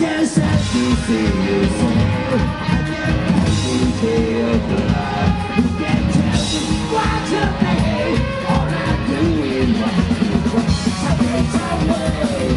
guess I can see you. Say I can't pass into your blood You can't tell me what to behave? All I do is what you I can't away.